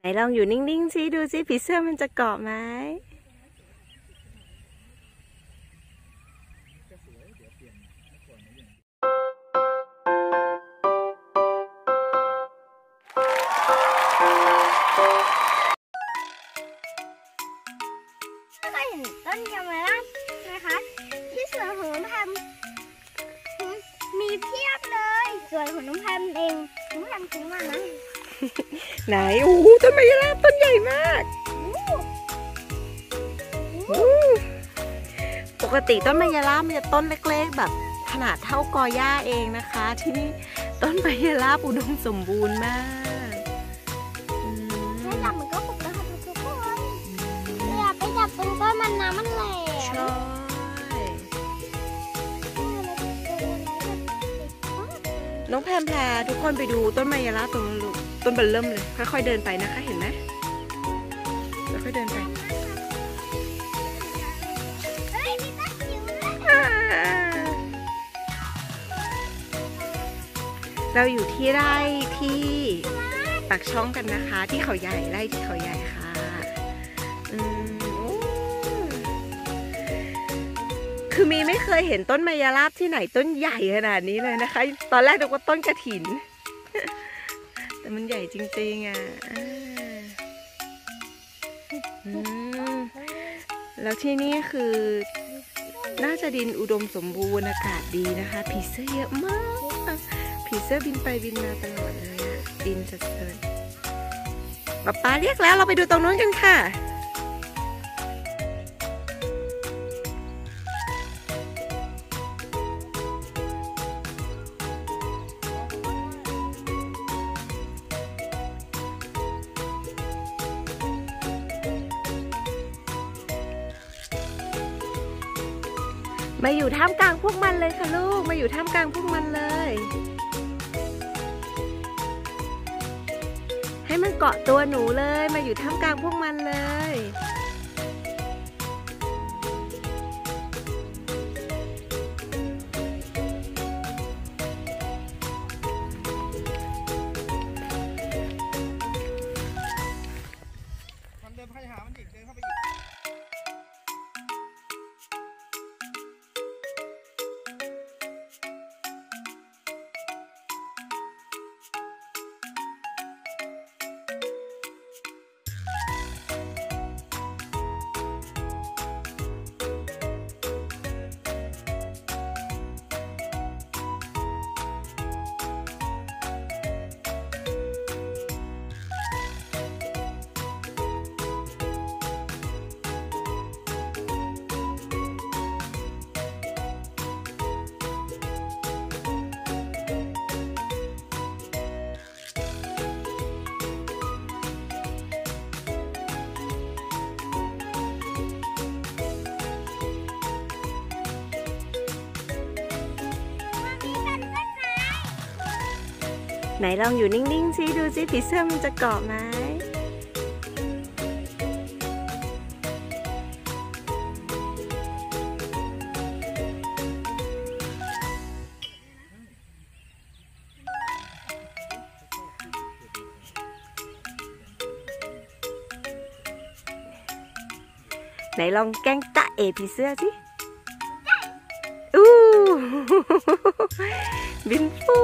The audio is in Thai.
ไหนลองอยู่นิ่งๆสิดูสิผีเสื้อมันจะเกาะไหมไม่เห็นต้นยางมาล่านะคะ ที่สวนของน้องแพมมีเพียบเลยสวนของน้องแพมเองน้องแพมซื้อมานะ ไหนโอ้โหต้นไม้ยราบต้นใหญ่มากอู้ปกติต้นไม้ยราบมันจะต้นเล็ก ๆ แบบขนาดเท่ากอหญ้าเองนะคะ ที่นี่ต้นไม้ยราบอุดมสมบูรณ์มากอืมแม่จับมันก็ปลุกนะคะทุกคนอย่าไปจับตรงต้นมันนะมันแหลมใช่น้องแพมแพรทุกคนไปดูต้นไมยราบตรงนั้นลูก ต้นเบลเริ่มเลย ค่อยๆเดินไปนะคะ เห็นไหมค่อยๆเดินไปเราอยู่ที่ไร่ที่ปากช่องกันนะคะ ที่เขาใหญ่ไร่ที่เขาใหญ่ค่ะคือมีไม่เคยเห็นต้นมายาลาบที่ไหนต้นใหญ่ขนาดนี้เลยนะคะ ตอนแรกนึกว่าต้นกระถิน แต่มันใหญ่จริงๆอะอ่าอืมแล้วที่นี่คือ น่าจะดินอุดมสมบูรณ์อากาศดีนะคะ ผีเสื้อเยอะมาก ผีเสื้อบินไปบินมาตลอดเลยอะบินจะเสิร์ป๊าป๊าเรียกแล้วเราไปดูตรงนู้นกันค่ะ มาอยู่ท่ามกลางพวกมันเลยค่ะลูก มาอยู่ท่ามกลางพวกมันเลย ให้มันเกาะตัวหนูเลย มาอยู่ท่ามกลางพวกมันเลย ไหนลองอยู่นิ่งๆสิดูสิผีเสื้อมันจะเกาะไหมไหนลองแกล้งตะเอผีเสื้อสิอู้บินฟู